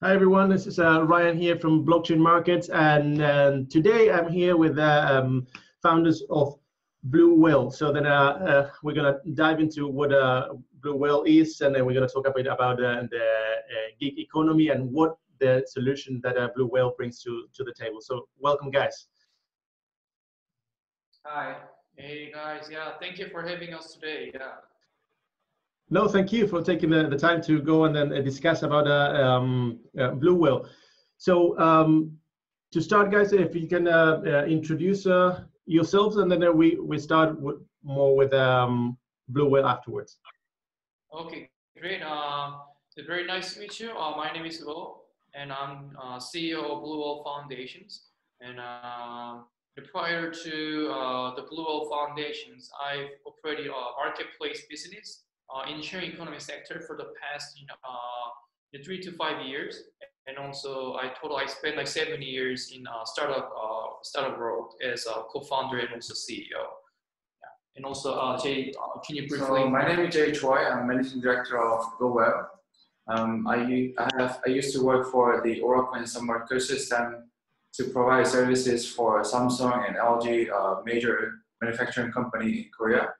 Hi everyone, this is uh, Ryan here from Blockchain Markets, and um, today I'm here with uh, um, founders of Blue Whale. So then uh, uh we're gonna dive into what uh, Blue Whale is, and then we're gonna talk a bit about uh, the gig economy and what the solution that Blue Whale brings to to the table. So welcome, guys. Hi. Hey guys. Yeah, thank you for having us today. Yeah. No, thank you for taking the, the time to go and then uh, discuss about uh, um, uh, Blue Whale. So um, to start, guys, if you can uh, uh introduce uh, yourselves, and then we we start more with um, Blue Whale afterwards. Okay, great. it's very nice to meet you. my name is Lo, and I'm CEO of Blue Whale Foundations. And prior to the Blue Whale Foundations, I've operated a marketplace business uh, in sharing economy sector for the past you know, uh, three to five years. And also, I total I spent like seven years in uh, startup uh, startup world as a co-founder and also CEO. Yeah. And also, uh, Jay, uh, can you briefly? So my name is Jay Choi. I'm managing director of GoWeb. Um, I, I have I used to work for the Oracle and Sun ecosystem to provide services for Samsung and LG, uh, major manufacturing company in Korea.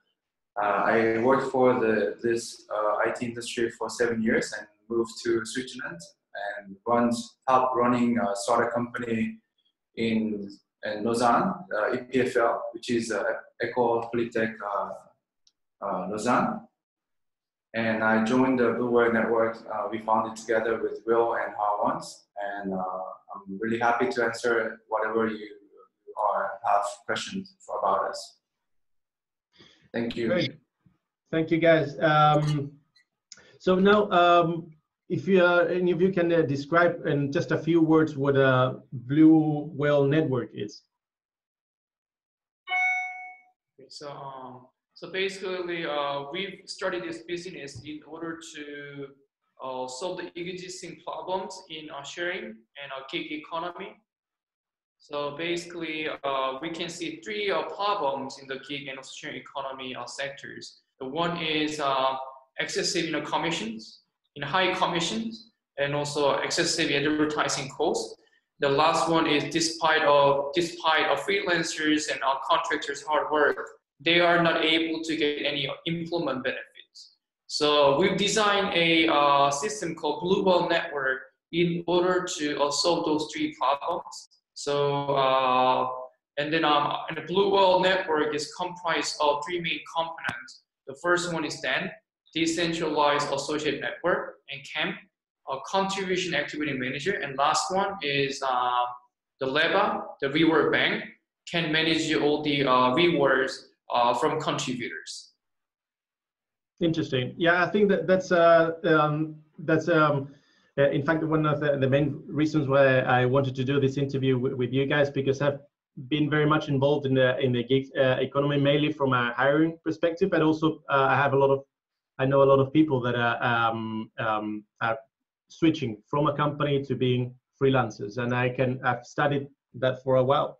Uh, I worked for the, this uh, IT industry for seven years and moved to Switzerland and runs top running startup company in, in Lausanne, uh, EPFL, which is uh, Ecole Polytech uh, uh, Lausanne. And I joined the Blue Whale Network. We founded together with Will and Hawons. And I'm really happy to answer whatever you are, have questions about us. Thank you. Great. Thank you, guys. Um, so now, um, if you, uh, any of you can uh, describe in just a few words what a Blue Whale network is. So, um, so basically, uh, we've started this business in order to uh, solve the existing problems in uh, sharing and uh, gig economy. So basically, uh, we can see three uh, problems in the gig and sharing economy uh, sectors. The one is uh, excessive you know, commissions, in high commissions, and also excessive advertising costs. The last one is despite of despite of freelancers and our contractors' hard work, they are not able to get any employment benefits. So we've designed a uh, system called Blue Whale Network in order to uh, solve those three problems. So, uh, and then um, and the Blue Whale network is comprised of three main components. The first one is then decentralized associate network and CAM, a contribution activity manager. And last one is uh, the REBA, the reward bank, can manage all the uh, rewards uh, from contributors. Interesting. Yeah, I think that that's uh, um, that's um, uh, in fact, one of the, the, main reasons why I wanted to do this interview with, you guys because I've been very much involved in the in the gig uh, economy, mainly from a hiring perspective, but also uh, I have a lot of I know a lot of people that are, um, um, are switching from a company to being freelancers, and I can I've studied that for a while.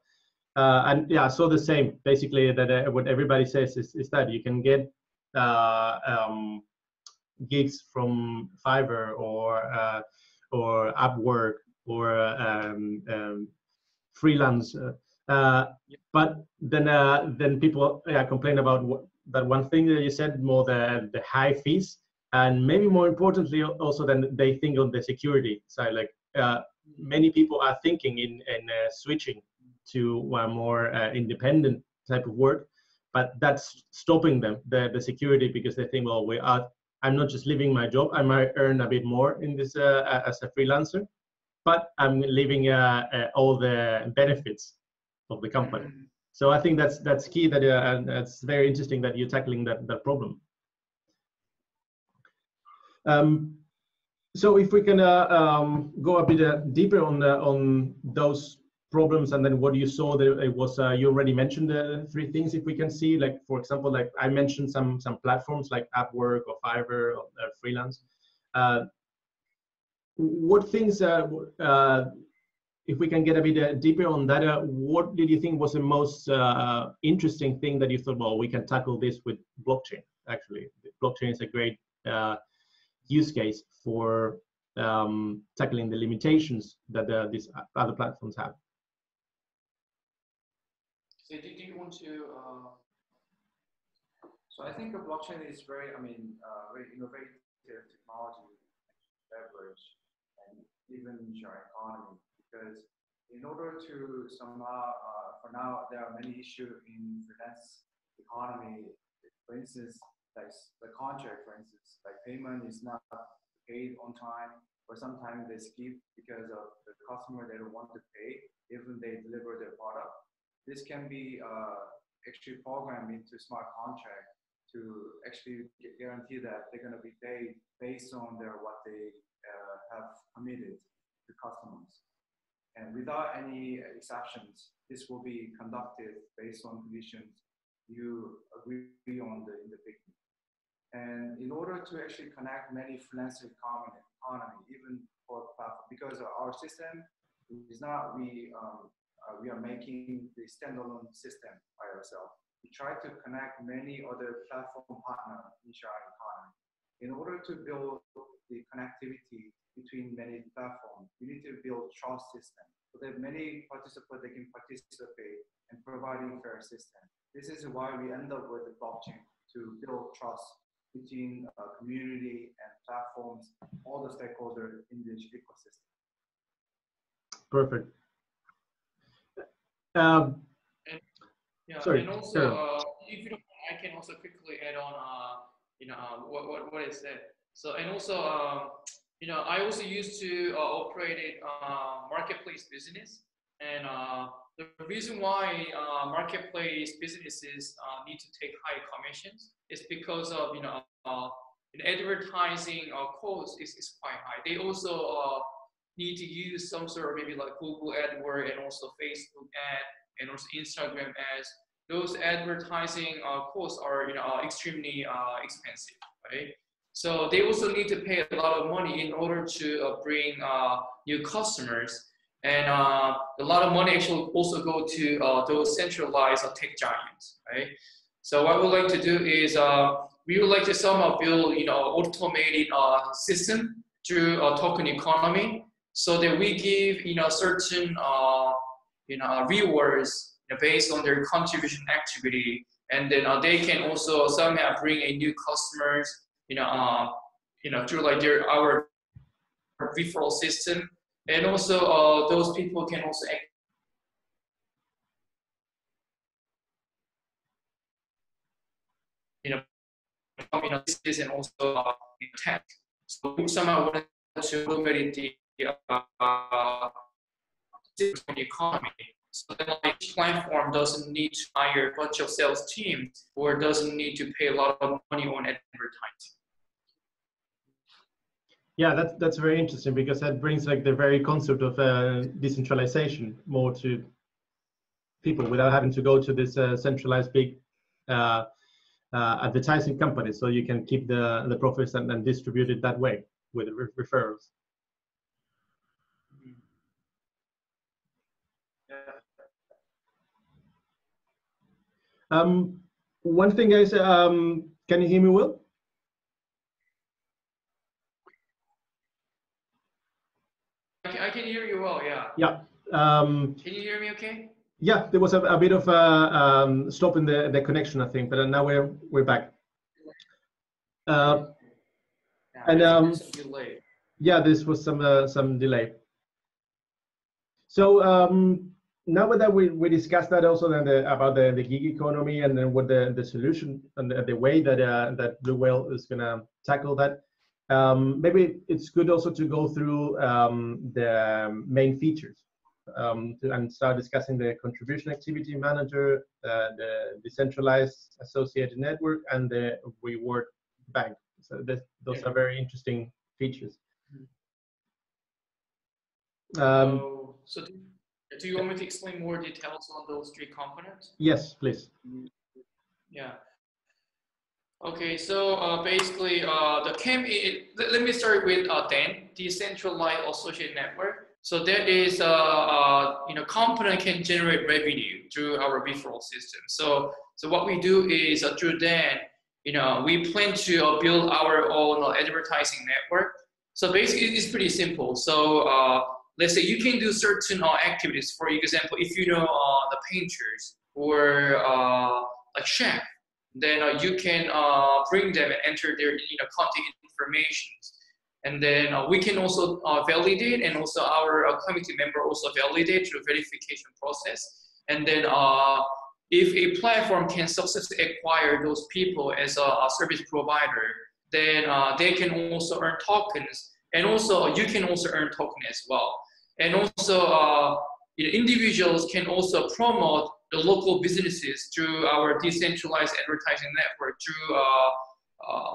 Uh, and yeah, I saw the same. Basically, that uh, what everybody says is, is that you can get uh, um, gigs from Fiverr or uh, or Upwork or um, um, freelance. Uh, but then uh, then people yeah, complain about what, that one thing that you said more the the high fees and maybe more importantly also then they think on the security side like uh, many people are thinking in in uh, switching to a more uh, independent type of work but that's stopping them the the security because they think well we are I'm not just leaving my job. I might earn a bit more in this uh, as a freelancer, but I'm leaving uh, uh, all the benefits of the company. Mm-hmm. So I think that's that's key. That uh, and it's very interesting that you're tackling that that problem. Um, so if we can uh, um, go a bit uh, deeper on on those problems and then what you saw there it was uh, you already mentioned the three things if we can see like for example like i mentioned some some platforms like upwork or fiverr or uh, freelance uh, what things uh, uh, if we can get a bit uh, deeper on that what did you think was the most interesting thing that you thought well we can tackle this with blockchain actually blockchain is a great use case for um, tackling the limitations that these other platforms have. So do, do you want to? Uh... So I think the blockchain is very, I mean, uh, very innovative technology leverage and even share economy because in order to somehow, uh, for now, there are many issues in finance economy. For instance, like the contract, for instance, like payment is not paid on time, or sometimes they skip because of the customer they don't want to pay, even they deliver their product. This can be uh, actually programmed into smart contract to actually guarantee that they're going to be paid based on their what they uh, have committed to customers. And without any exceptions, this will be conducted based on conditions you agree on the, in the beginning. And in order to actually connect many financial economy, economy even for platform, because our system is not we um, uh, we are making the standalone system by ourselves we try to connect many other platform partners in sharing economy. In order to build the connectivity between many platforms, we need to build trust system so that many participants they can participate in providing fair system. This is why we end up with the blockchain to build trust between uh, community and platforms, all the stakeholders in this ecosystem. Perfect. Um, yeah, Sorry, and also, uh, if you don't, I can also quickly add on, uh, you know, uh, what, what, what is that? So, and also, um, you know, I also used to uh, operate a uh, marketplace business. And uh, the reason why uh, marketplace businesses uh, need to take high commissions is because of, you know, uh, advertising uh, cost is, is quite high. They also uh, need to use some sort of maybe like Google AdWords and also Facebook ad and also Instagram ads, those advertising uh, costs are you know uh, extremely uh, expensive, right? So they also need to pay a lot of money in order to uh, bring uh, new customers, and uh, a lot of money actually also go to those centralized tech giants, right? So what we'd like to do is we would like to somehow build you know automated system through a token economy so that we give you know certain you know, rewards you know, based on their contribution activity. And then uh, they can also somehow bring a new customers, you know, uh, you know, through like their our referral system. And also uh, those people can also you know, you know, and also uh, tech. So somehow wanted to look at the uh, economy. So then each platform doesn't need to hire a bunch of sales teams or doesn't need to pay a lot of money on advertising. Yeah, that's that's very interesting because that brings like the very concept of uh, decentralization more to people without having to go to this uh, centralized big uh, uh advertising company. So you can keep the the profits and, and distribute it that way with re referrals. Um, one thing is, um, can you hear me well? I can hear you well, yeah. Yeah. Um, can you hear me okay? Yeah, there was a, a bit of a um, stop in the, the connection, I think, but now we're we're back. Uh, yeah, and um, yeah, this was some uh, some delay. So um, now that we, we discussed that also then the, about the, the gig economy and then what the, the solution and the, the way that uh, that Blue Whale is going to tackle that, um, maybe it's good also to go through um, the main features um, to, and start discussing the contribution activity manager, uh, the decentralized associated network, and the reward bank. So this, those are very interesting features. Um, so, so do you want me to explain more details on those three components? Yes, please. Yeah. Okay, so uh, basically, uh, the CAM, it, let me start with uh, DAN, Decentralized Associated Network. So that is, uh, uh, you know, component can generate revenue through our referral system. So, so what we do is uh, through DAN, you know, we plan to uh, build our own uh, advertising network So basically, it's pretty simple. So uh, let's say you can do certain uh, activities. For example, if you know uh, the painters or uh, like chef, then uh, you can uh, bring them and enter their you know contact information. And then uh, we can also validate and also our committee member also validate through verification process. And then if a platform can successfully acquire those people as a, a service provider, then they can also earn tokens. And also you can also earn token as well. And also uh, you know, individuals can also promote the local businesses through our decentralized advertising network, through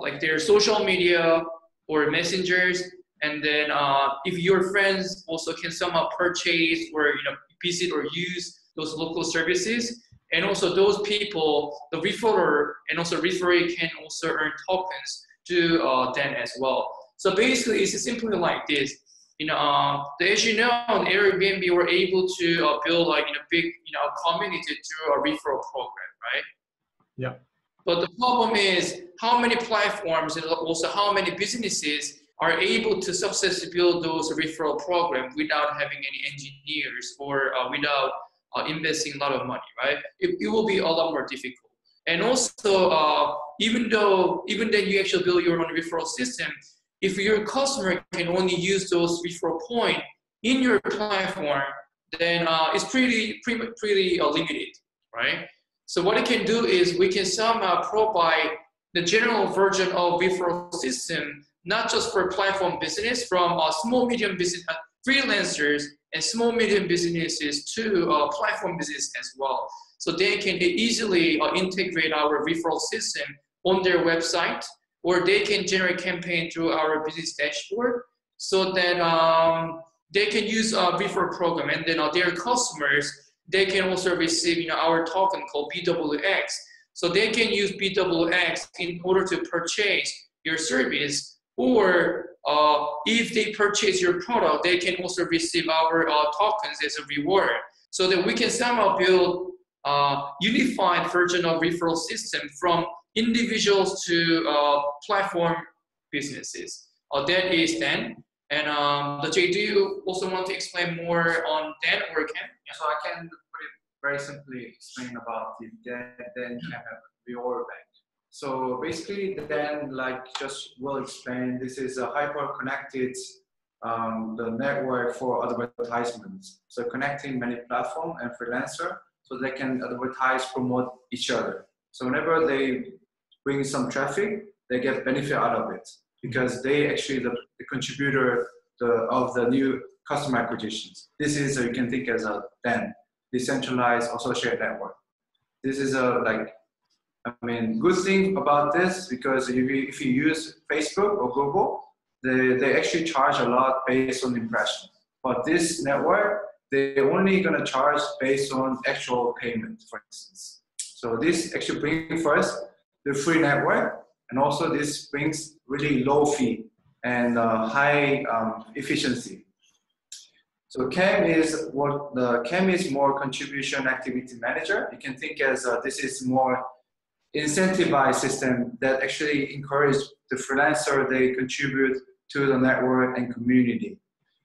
like their social media, or messengers. And then uh, if your friends also can somehow purchase or you know visit or use those local services, and also those people, the referrer and also referee can also earn tokens to uh, them as well. So basically, it's simply like this. You know, um, as you know, on Airbnb, we're able to uh, build like in a big, you know, community through a referral program, right? Yeah. But the problem is how many platforms and also how many businesses are able to successfully build those referral programs without having any engineers or uh, without uh, investing a lot of money, right? It, it, will be a lot more difficult. And also, uh, even though even then you actually build your own referral system, if your customer can only use those referral point in your platform, then uh, it's pretty pretty pretty uh, limited, right? So what it can do is we can somehow provide the general version of referral system, not just for platform business, from uh, small, medium business, uh, freelancers and small, medium businesses to uh, platform business as well. So they can easily uh, integrate our referral system on their website, or they can generate campaign through our business dashboard so that um, they can use a referral program and then uh, their customers they can also receive you know, our token called BWX. So they can use BWX in order to purchase your service, or uh, if they purchase your product, they can also receive our uh, tokens as a reward. So that we can somehow build a uh, unified version of referral system from individuals to uh, platform businesses. Uh, that is DAN. And um, Jay, do you also want to explain more on that or can? Yeah. So I can put it very simply explain about the DAN kind of reward bank. So basically DAN like just will explain this is a hyper connected um, the network for advertisements. So connecting many platform and freelancer so they can advertise, promote each other. So whenever they bring some traffic, they get benefit out of it because they actually the, the contributor the, of the new customer acquisitions. This is you can think as a DAN decentralized associate network. This is a like I mean good thing about this because if you, if you use Facebook or Google, they, they actually charge a lot based on impression. But this network, they're only gonna charge based on actual payment, for instance. So this actually brings first the free network and also this brings really low fee and uh, high um, efficiency. So CAM is what the CAM is more contribution activity manager. You can think as uh, this is more incentivized system that actually encourage the freelancer they contribute to the network and community.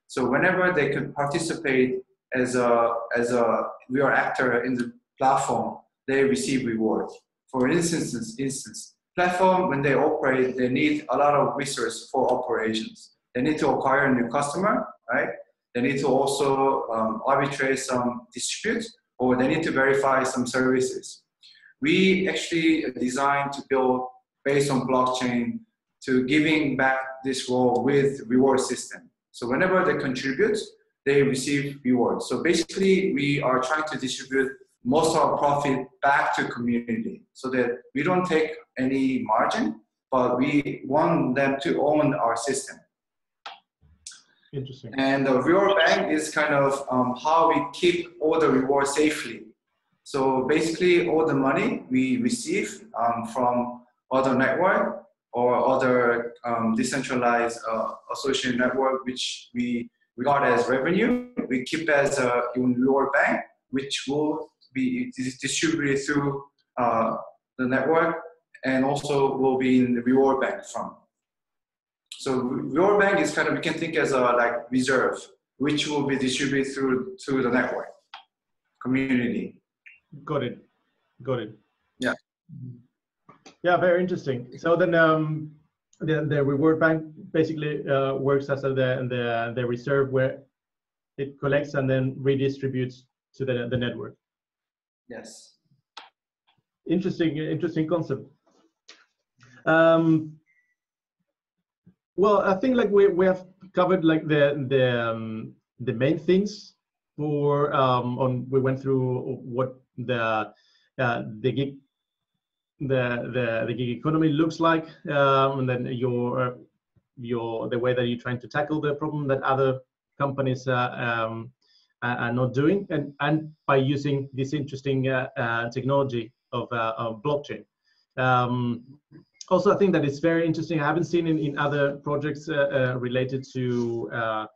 So whenever they can participate as a as a real actor in the platform, they receive rewards. For instance, instance, platform, when they operate, they need a lot of resources for operations. They need to acquire a new customer, right? They need to also um, arbitrate some disputes, or they need to verify some services. We actually designed to build based on blockchain to giving back this role with reward system. So whenever they contribute, they receive rewards. So basically, we are trying to distribute most of our profit back to community so that we don't take any margin, but we want them to own our system. Interesting. And the reward bank is kind of um, how we keep all the rewards safely. So basically, all the money we receive um, from other network or other um, decentralized uh, associate network, which we regard as revenue, we keep as a reward bank, which will be distributed through uh, the network and also will be in the reward bank fund. So your bank is kind of, you can think as a like reserve, which will be distributed through to the network community. Got it. Got it. Yeah. Yeah, very interesting. So then um, the, the reward bank basically uh, works as a, the, the, the reserve where it collects and then redistributes to the, the network. Yes. Interesting, interesting concept. Um, well, I think like we, we have covered like the the um, the main things for um, on we went through what the uh, the gig the, the the gig economy looks like um, and then your your the way that you're trying to tackle the problem that other companies uh, um, are not doing and and by using this interesting uh, uh, technology of, uh, of blockchain um, also, I think that it's very interesting. I haven't seen in, in other projects uh, uh, related to uh,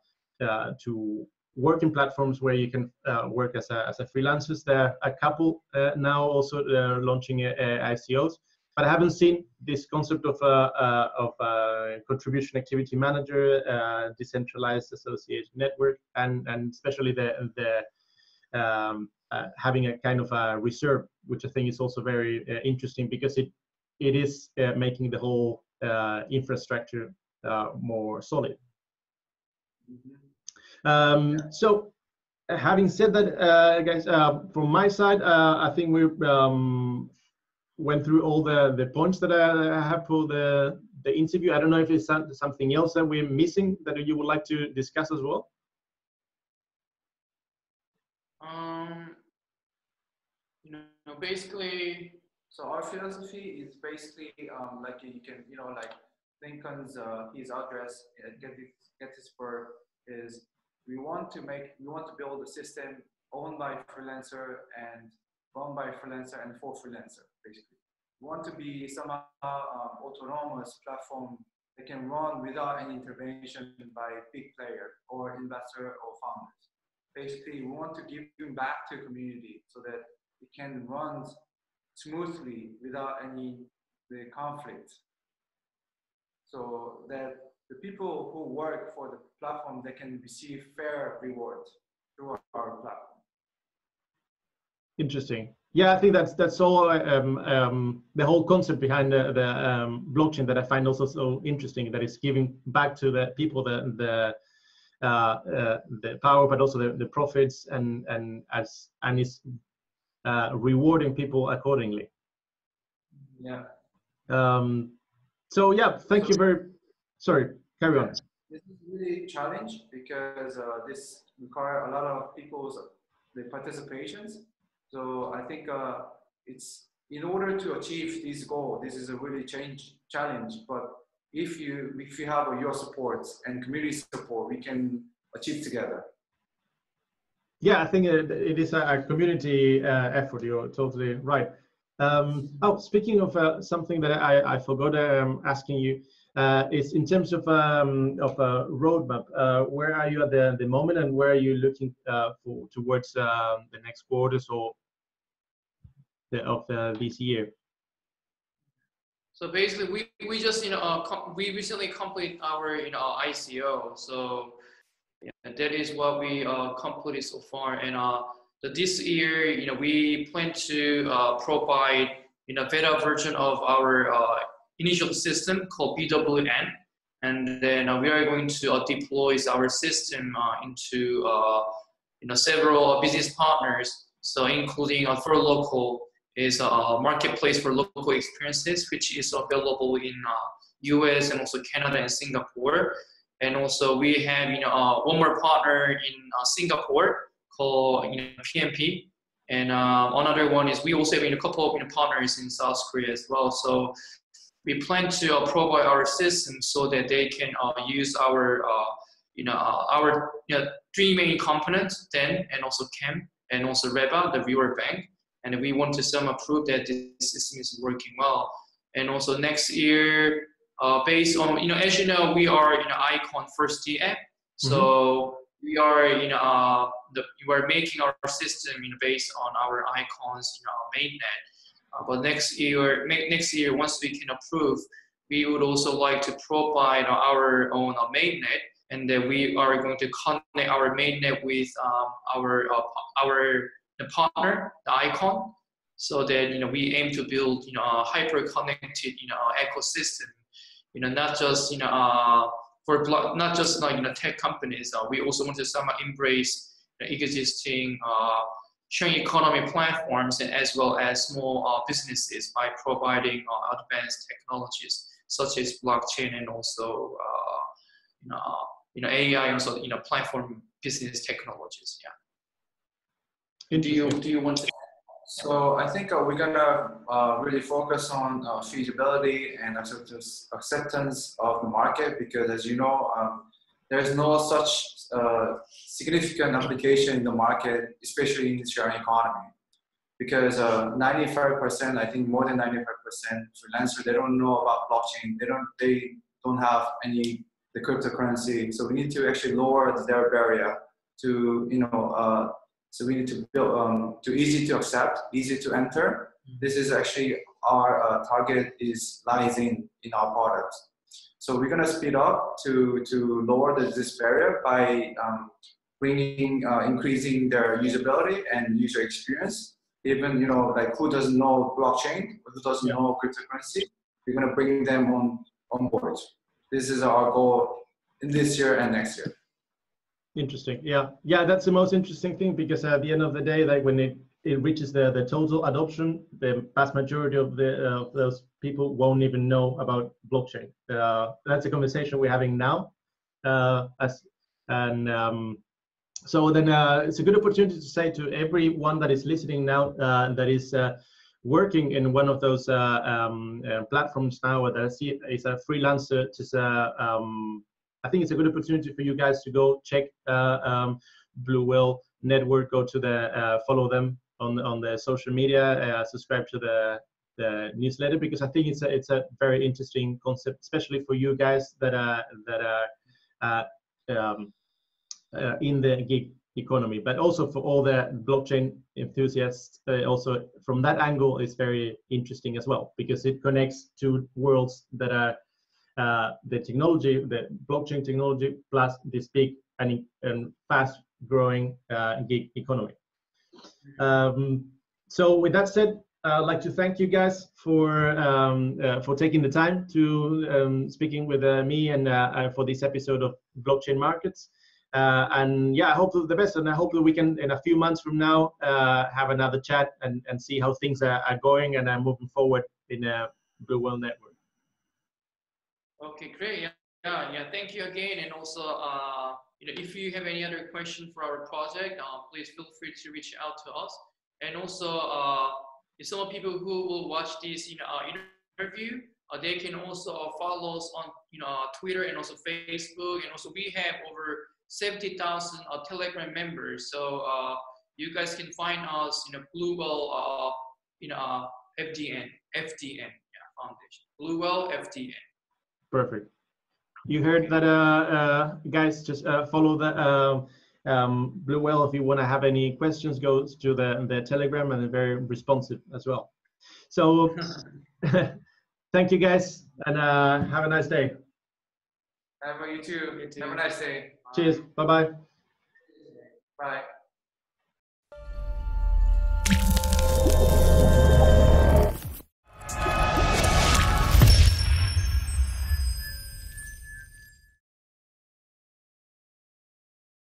to working platforms where you can work as a, as a freelancer. There are a couple now also launching ICOs but I haven't seen this concept of a, uh, of a contribution activity manager, uh, decentralized association network, and and especially the the um, uh, having a kind of a reserve, which I think is also very interesting because it it is uh, making the whole uh, infrastructure uh, more solid. Um, so having said that, uh, guys, uh, from my side, uh, I think we um, went through all the, the points that I have for the, the interview. I don't know if it's something else that we're missing that you would like to discuss as well. Um, you know, basically, so our philosophy is basically um, like you can, you know, like Lincoln's uh, his address at Gettysburg is we want to make, we want to build a system owned by freelancer and run by freelancer and for freelancer, basically. We want to be some um, autonomous platform that can run without any intervention by big player or investor or founders. Basically, we want to give back to community so that it can run smoothly without any the conflict. So that the people who work for the platform, they can receive fair reward through our platform. Interesting. Yeah, I think that's that's all. Um, um, the whole concept behind the, the um, blockchain that I find also so interesting. That is giving back to the people the the uh, uh, the power, but also the, the profits, and and as and is uh, rewarding people accordingly. Yeah. Um, so yeah, thank you very. Sorry, carry on. This is really challenge because uh, this require a lot of people's the participations. So I think uh, it's in order to achieve this goal. This is a really change challenge. But if you if you have your support and community support, we can achieve together. Yeah, I think it, it is a, community uh, effort. You're totally right. Um, oh, speaking of uh, something that I, I forgot um, asking you, uh, is in terms of um, of a roadmap. Uh, where are you at the, the moment, and where are you looking uh, for towards um, the next quarters or the, of uh, this year? So basically, we, we just you know uh, we recently complete our you know ICO. So yeah, that is what we uh, completed so far. And uh, this year, you know, we plan to uh, provide you know beta version of our uh, initial system called BWN, and then uh, we are going to uh, deploy our system uh, into you know several business partners. So including uh, for local is a marketplace for local experiences, which is available in U.S. and also Canada and Singapore. And also we have you know uh, one more partner in uh, Singapore called you know, PMP. And uh, another one is we also have you know, a couple of you know, partners in South Korea as well. So we plan to uh, provide our system so that they can uh, use our uh, you know our you know, three main components, DAN and also CAM and also REBA, the viewer bank. And we want to some prove that this system is working well. And also next year, uh, based on you know as you know we are you know ICON first D app so mm-hmm. we are you know uh, the, we are making our system you know based on our ICON's you know mainnet uh, but next year next year once we can approve we would also like to provide our own uh, mainnet, and then we are going to connect our mainnet with um, our uh, our partner, the Icon, so that you know we aim to build you know a hyper connected you know ecosystem. You know, not just you know uh, for not just like you know tech companies. Uh, we also want to somehow embrace the existing uh, sharing economy platforms and as well as small uh, businesses by providing uh, advanced technologies such as blockchain and also uh, you know, you know AI and also you know platform business technologies. Yeah. Do you do you want to? So I think uh, we're gonna uh, really focus on uh, feasibility and acceptance acceptance of the market because, as you know, um, there's no such uh, significant application in the market, especially in the sharing economy. Because 95%, uh, I think more than 95% freelancer, they don't know about blockchain. They don't, they don't have any the cryptocurrency. So we need to actually lower their barrier to, you know, uh, so we need to build um, to easy to accept, easy to enter. Mm-hmm. This is actually our uh, target is lies in in our products. So we're gonna speed up to to lower the, this barrier by um, bringing uh, increasing their usability and user experience. Even you know like who doesn't know blockchain, who doesn't yeah. know cryptocurrency, we're gonna bring them on on board. This is our goal in this year and next year. Interesting. Yeah, yeah, that's the most interesting thing because at the end of the day, like when it, it reaches the, the total adoption, the vast majority of the uh, those people won't even know about blockchain. Uh, that's a conversation we're having now. Uh, as and um, so then uh, it's a good opportunity to say to everyone that is listening now uh, that is uh, working in one of those um, platforms now see is a freelancer, just um, I think it's a good opportunity for you guys to go check uh, um, Blue Whale Network, go to the uh, follow them on on the social media, uh, subscribe to the the newsletter because I think it's a it's a very interesting concept, especially for you guys that are that are uh, um, uh, in the gig economy, but also for all the blockchain enthusiasts. Uh, also from that angle, is very interesting as well because it connects two worlds that are uh, the technology, the blockchain technology, plus this big and, and fast growing uh, gig economy. Um, so with that said, I'd like to thank you guys for um, uh, for taking the time to um, speaking with uh, me and uh, uh, for this episode of blockchain markets. and yeah, I hope the best, and I hope that we can in a few months from now have another chat and, and see how things are, are going and are moving forward in a Blue Whale Network. Okay, great. Yeah, yeah. Thank you again. And also, uh, you know, if you have any other question for our project, uh, please feel free to reach out to us. And also, uh, if some people who will watch this, you know, interview, uh, they can also uh, follow us on, you know, uh, Twitter and also Facebook. And also, we have over 70,000 uh, Telegram members. So you guys can find us, you know, Blue Whale, uh, you know, FDN, FDN, yeah, Foundation, Blue Whale FDN. Perfect. You heard that, uh, uh, guys. Just uh, follow the um, um, Blue Whale if you want to have any questions. Go to the the Telegram and they're very responsive as well. So, thank you guys, and uh, have a nice day. How about you too? You too. Have a nice day. Cheers. Bye-bye. Bye.